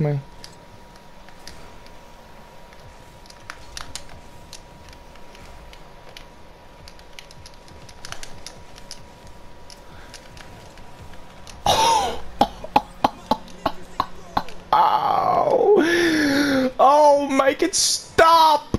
me. Oh, make it stop!